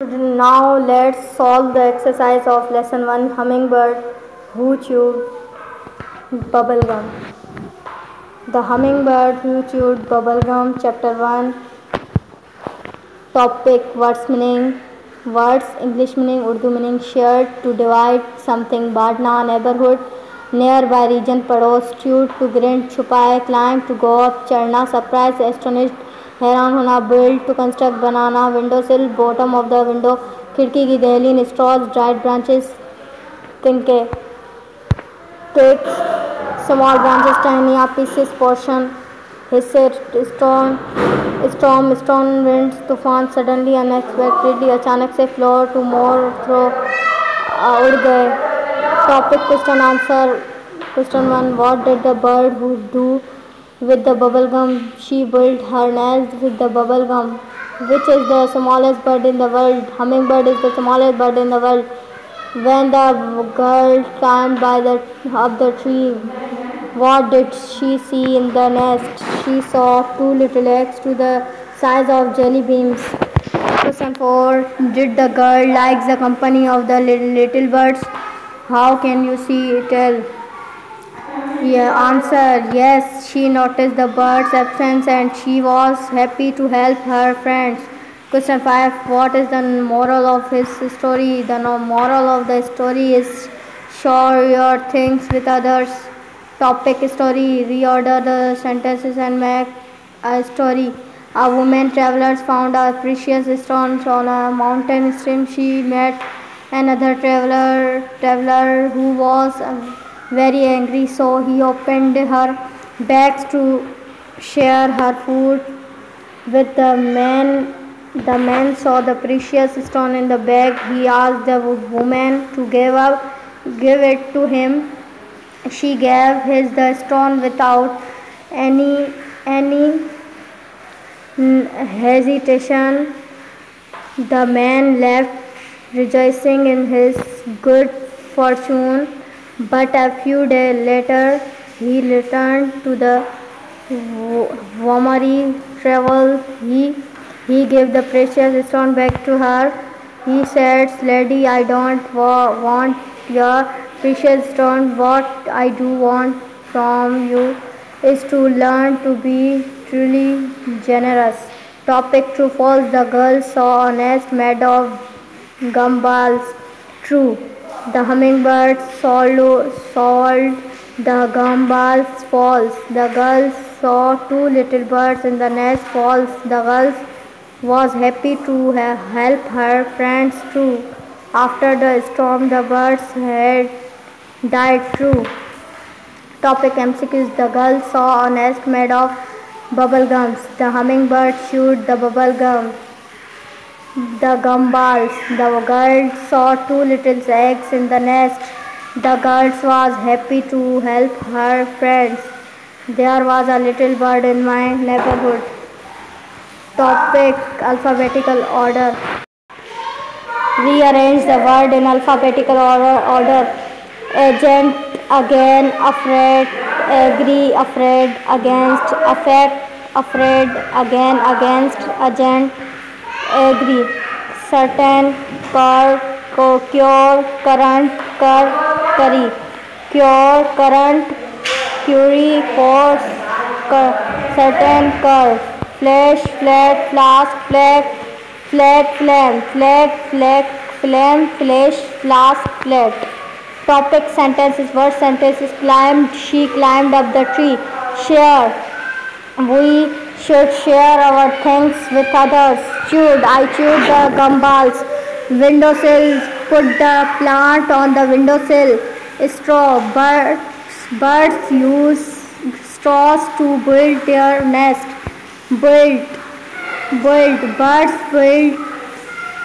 Now let's solve the exercise of lesson 1 hummingbird who chewed bubblegum. The hummingbird who chewed bubblegum chapter 1 topic words meaning words English meaning Urdu meaning shared to divide something badna neighborhood nearby region pados chewed to grin chupaye climb to go up chadna surprise astonished हैरान होना build to construct banana window sill bottom of the window खिड़की की दहलीन straws dried branches तिनके। Twigs small branches टहनिया pieces portion हिस्से stone storm stone winds तूफ़ान suddenly unexpectedly अचानक से फ्लोर टू मोर थ्रो उड़ गए। Topic question answer question one what did the bird do with the bubble gum. She built her nest with the bubble gum. Which is the smallest bird in the world? Hummingbird is the smallest bird in the world. When the girl climbed by the up the tree, what did she see in the nest? She saw two little eggs to the size of jelly beans. Question 4. Did the girl like the company of the little, birds? How can you see it tell? Yeah, answer yes. She noticed the bird's absence and she was happy to help her friends. Question 5 What is the moral of his story? The moral of the story is share your things with others. Topic story Reorder the sentences and make a story. A woman travelers found a precious stone on a mountain stream. She met another traveler traveler who was very angry so he opened her bags to share her food with the man. The man saw the precious stone in the bag. He asked the woman to give up give it to him. She gave his the stone without any any hesitation. The man left rejoicing in his good fortune but a few days later he returned to the Wamari travel. He, he gave the precious stone back to her. He said, Lady, I don't wa want your precious stone. What I do want from you is to learn to be truly generous. Topic True False The girl saw a nest made of gumballs. True. The hummingbird sold, sold the gumballs false. The girl saw two little birds in the nest false. The girl was happy to help her friends too. After the storm, the birds had died true. Topic MCQs The girl saw a nest made of bubble gums. The hummingbird chewed the bubble gum the gumballs. The girl saw two little eggs in the nest. The girl was happy to help her friends. There was a little bird in my neighborhood. Topic Alphabetical order. Rearrange the word in alphabetical order. order. Agent, again, afraid, agree, afraid, against, affect, afraid, again, against, agent, agree certain cur को cure current cur curry. Cure current curie force cur. Certain cur. Flash flat flask flack flat flam flat flack flam flash flask flat topic sentences word sentences climb she climb up the tree share we should share our things with others Chewed, I chewed the gumballs. Windowsills, put the plant on the windowsill. Straw, birds, birds use straws to build their nest. Build, build, birds build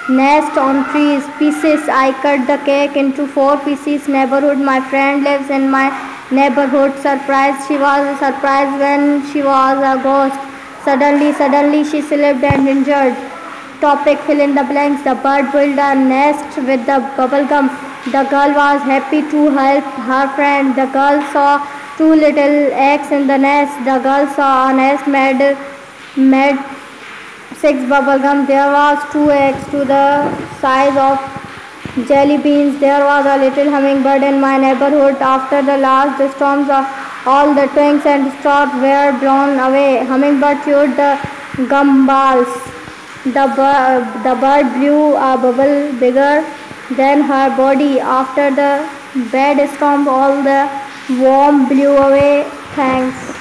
nest on trees. Pieces, I cut the cake into four pieces. Neighborhood, my friend lives in my neighborhood. Surprise, she was surprised when she was a ghost. Suddenly, suddenly she slipped and injured. Topic fill in the blanks. The bird built a nest with the bubble gum. The girl was happy to help her friend. The girl saw two little eggs in the nest. The girl saw a nest made, made six bubble gum. There was two eggs to the size of jelly beans. There was a little hummingbird in my neighborhood. After the last storms, of all the twigs and straws were blown away. Hummingbird chewed the gum balls. The, bird blew a bubble bigger than her body. After the bad storm, all the warm blew away. Thanks.